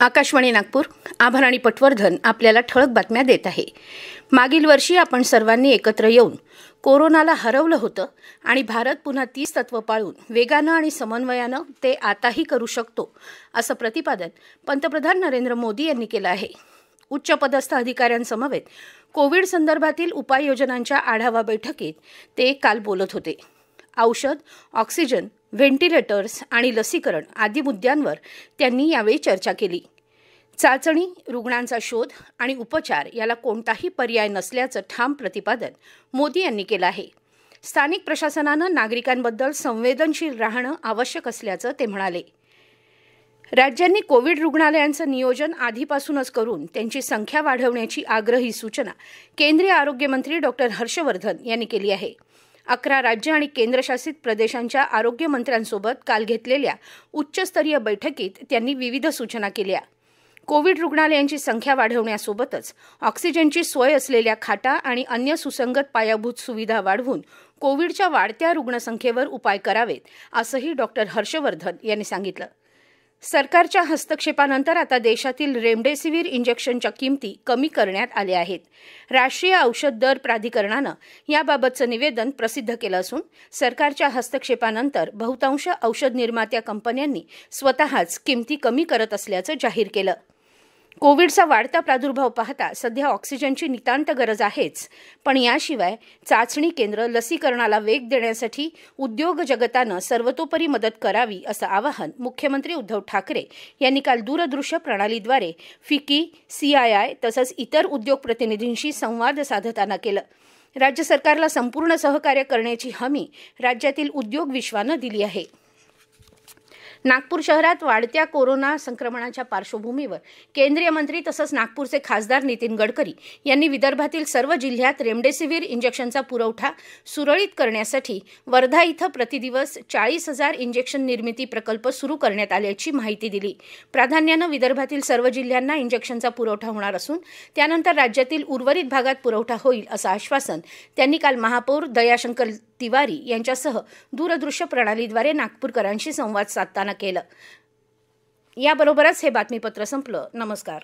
आकाशवाणी नागपूर. आभार आणि पटवर्धन आपल्याला ठळक बातम्या देत आहे. मागील वर्षी आपण सर्वांनी एकत्र येऊन कोरोनाला हरवलं होतं आणि भारत पुन्हा तीस तत्व पाळून वेगानं आणि समन्वयानं ते आताही करू शकतो असं प्रतिपादन पंतप्रधान नरेंद्र मोदी यांनी केलं आहे. उच्चपदस्थ अधिकाऱ्यांसमवेत कोविड संदर्भातील उपाययोजनांच्या आढावा बैठकीत ते काल बोलत होते. औषध ऑक्सिजन व्हेंटिलेटर्स आणि लसीकरण आदी मुद्द्यांवर त्यांनी यावेळी चर्चा केली. चाचणी रुग्णांचा शोध आणि उपचार याला कोणताही पर्याय नसल्याचं ठाम प्रतिपादन मोदी यांनी केलं आहे. स्थानिक प्रशासनानं नागरिकांबद्दल संवेदनशील राहणं आवश्यक असल्याचं ते म्हणाले. राज्यांनी कोविड रुग्णालयांचं नियोजन आधीपासूनच करून त्यांची संख्या वाढवण्याची आग्रही सूचना केंद्रीय आरोग्यमंत्री डॉक्टर हर्षवर्धन यांनी केली आहे. अकरा राज्य आणि केंद्रशासित प्रदेशांच्या आरोग्यमंत्र्यांसोबत काल घेतलेल्या उच्चस्तरीय बैठकीत त्यांनी विविध सूचना केल्या. कोविड रुग्णालयांची संख्या वाढवण्यासोबतच ऑक्सिजनची सोय असलेल्या खाटा आणि अन्य सुसंगत पायाभूत सुविधा वाढवून कोविडच्या वाढत्या रुग्णसंख्येवर उपाय करावेत असंही डॉक्टर हर्षवर्धन यांनी सांगितलं. सरकारच्या हस्तक्षेपानंतर आता देशातील रेमडेसिवीर इंजेक्शनच्या किमती कमी करण्यात आल्या आहेत. राष्ट्रीय औषध दर प्राधिकरणानं याबाबतचं निवेदन प्रसिद्ध केलं असून सरकारच्या हस्तक्षेपानंतर बहुतांश औषध निर्मात्या कंपन्यांनी स्वतःच किमती कमी करत असल्याचं जाहीर केलं. कोविडचा वाढता प्रादुर्भाव पाहता सध्या ऑक्सिजनची नितांत गरज आहेच. पण याशिवाय चाचणी केंद्र लसीकरणाला वेग देण्यासाठी उद्योग जगतानं सर्वतोपरी मदत करावी असं आवाहन मुख्यमंत्री उद्धव ठाकरे यांनी काल दूरदृश्य प्रणालीद्वारे फिकी सीआयआय तसंच इतर उद्योग प्रतिनिधींशी संवाद साधताना केलं. राज्य सरकारला संपूर्ण सहकार्य करण्याची हमी राज्यातील उद्योग विश्वानं दिली आहे. नागपूर शहरात वाढत्या कोरोना संक्रमणाच्या पार्श्वभूमीवर केंद्रीय मंत्री तसंच नागपूरचे खासदार नितीन गडकरी यांनी विदर्भातील सर्व जिल्ह्यात रेमडेसिवीर इंजेक्शनचा पुरवठा सुरळीत करण्यासाठी वर्धा इथं प्रतिदिवस चाळीस हजार इंजेक्शन निर्मिती प्रकल्प सुरू करण्यात आल्याची माहिती दिली. प्राधान्यानं विदर्भातील सर्व जिल्ह्यांना इंजेक्शनचा पुरवठा होणार असून त्यानंतर राज्यातील उर्वरित भागात पुरवठा होईल असं आश्वासन त्यांनी काल महापौर दयाशंकर तिवारी यांच्यासह दूरदृश्य प्रणालीद्वारे नागपूरकरांशी संवाद साधताना केलं. याबरोबरच हे बातमीपत्र संपलं. नमस्कार.